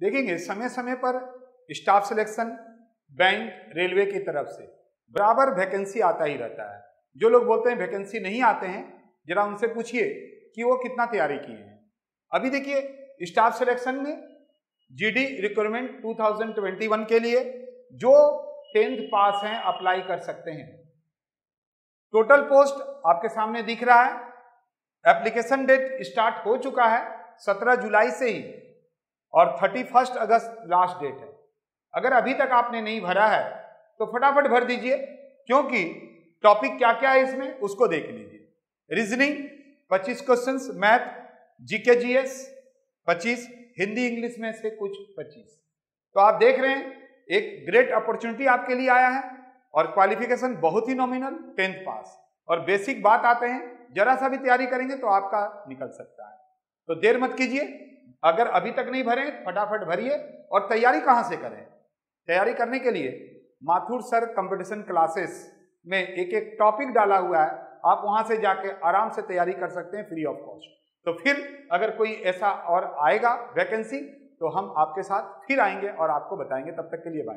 देखेंगे समय समय पर स्टाफ सिलेक्शन बैंक, रेलवे की तरफ़ से। बराबर वैकेंसी आता ही रहता है। जो लोग बोलते हैं वैकेंसी नहीं आते हैं, जरा उनसे पूछिए कि वो कितना तैयारी किए हैं। अभी देखिए, स्टाफ सिलेक्शन में जीडी रिक्वायरमेंट 2021 के लिए जो टेंथ पास हैं अप्लाई कर सकते हैं। टोटल पोस्ट आपके सामने दिख रहा है। एप्लीकेशन डेट स्टार्ट हो चुका है 17 जुलाई से ही। और 31 अगस्त लास्ट डेट है। अगर अभी तक आपने नहीं भरा है तो फटाफट भर दीजिए, क्योंकि टॉपिक क्या क्या है इसमें, उसको देख लीजिए। Reasoning 25 questions math GK GS 25 Hindi English में से कुछ 25 तो आप देख रहे हैं, एक ग्रेट अपॉर्चुनिटी आपके लिए आया है, और क्वालिफिकेशन बहुत ही नॉमिनल टेंथ पास और बेसिक बात आते हैं, जरा सा भी तैयारी करेंगे तो आपका निकल सकता है। तो देर मत कीजिए अगर अभी तक नहीं भरे, फटाफट भरिए। और तैयारी कहाँ से करें? तैयारी करने के लिए माथुर सर कंपटीशन क्लासेस में एक एक टॉपिक डाला हुआ है। आप वहाँ से जाके आराम से तैयारी कर सकते हैं फ्री ऑफ़ कॉस्ट तो फिर अगर कोई ऐसा और आएगा वैकेंसी तो हम आपके साथ फिर आएँगे और आपको बताएँगे। तब तक के लिए बाय